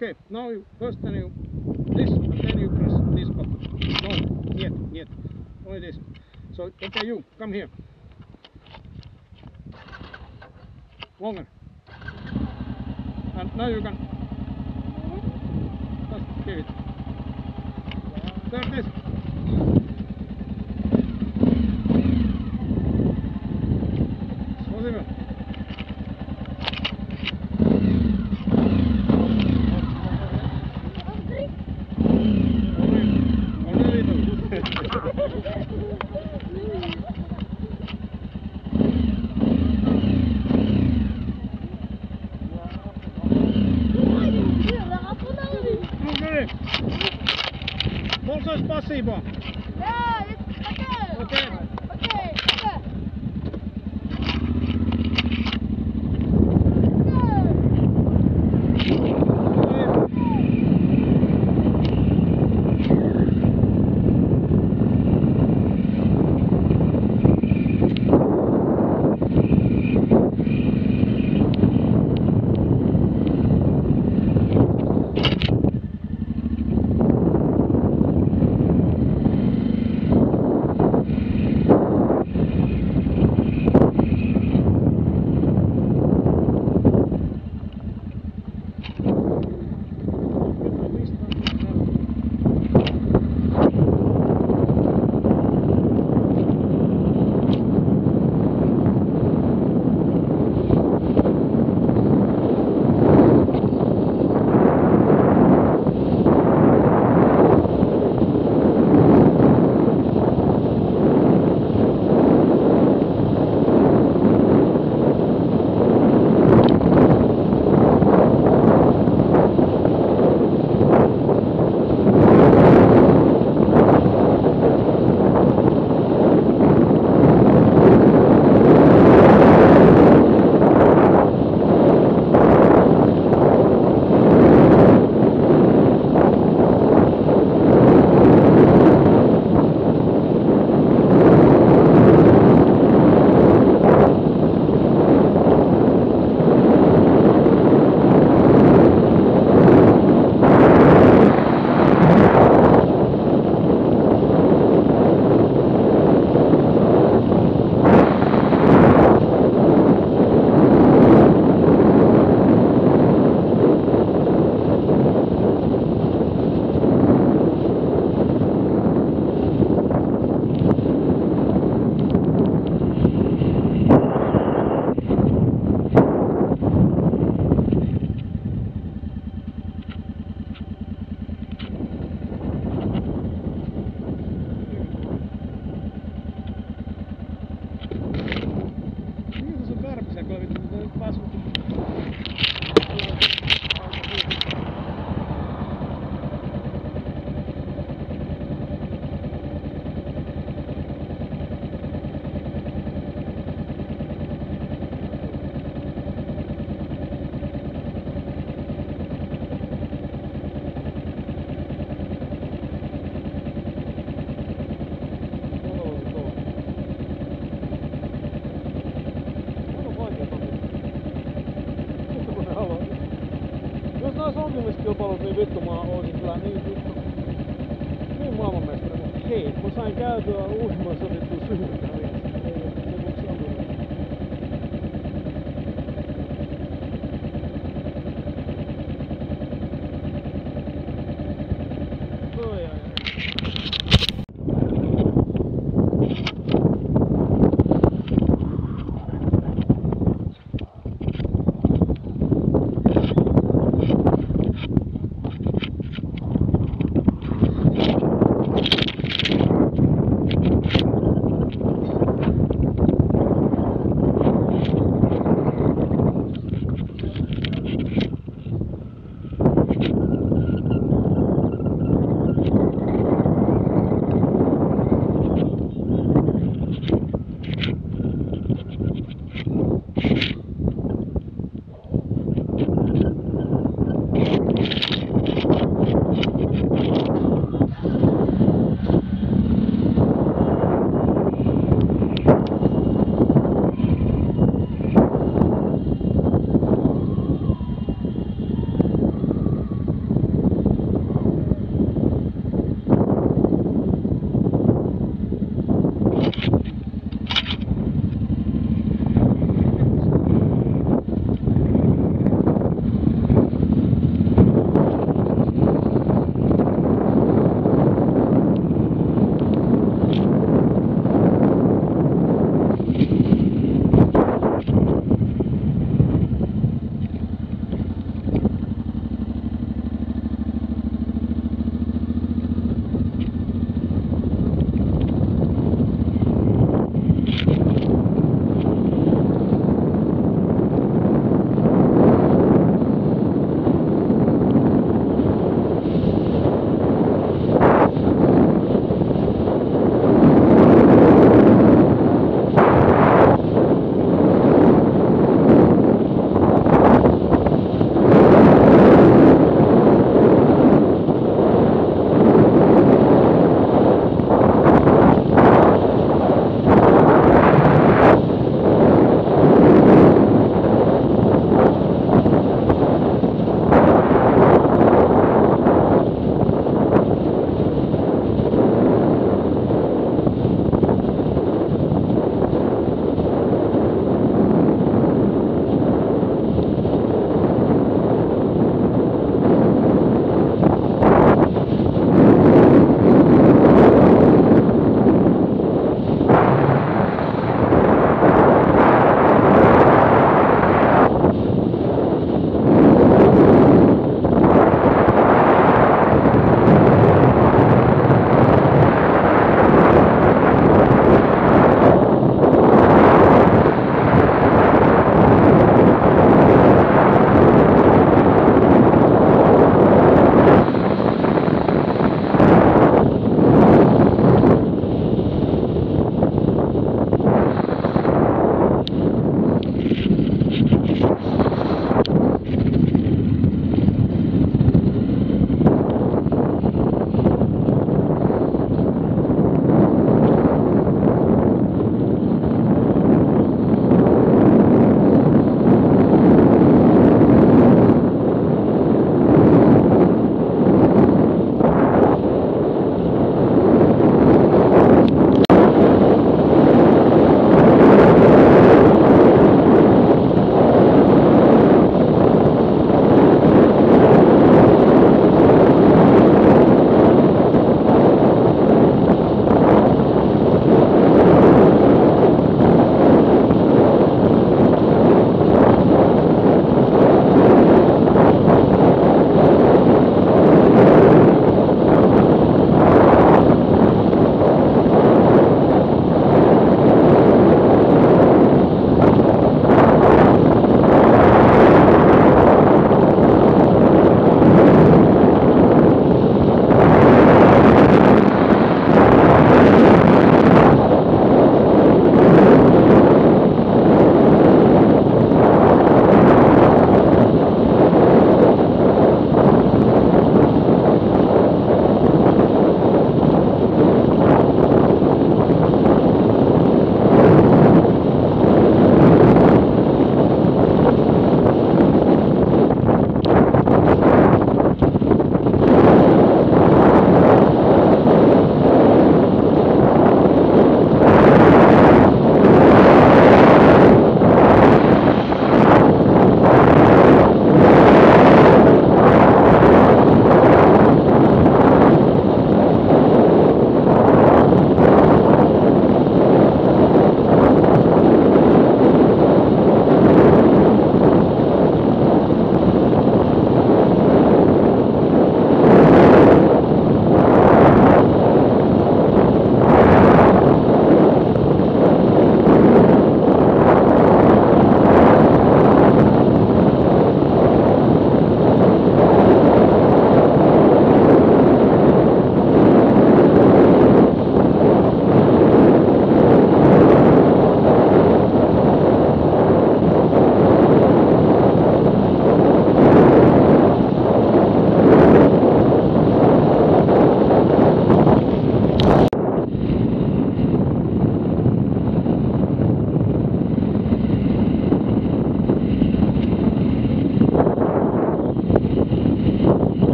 Okay. Now you first then you this and then you press this button. No, yet, yet. Only this. So okay, you come here. Longer. And now you can just give it. There it is.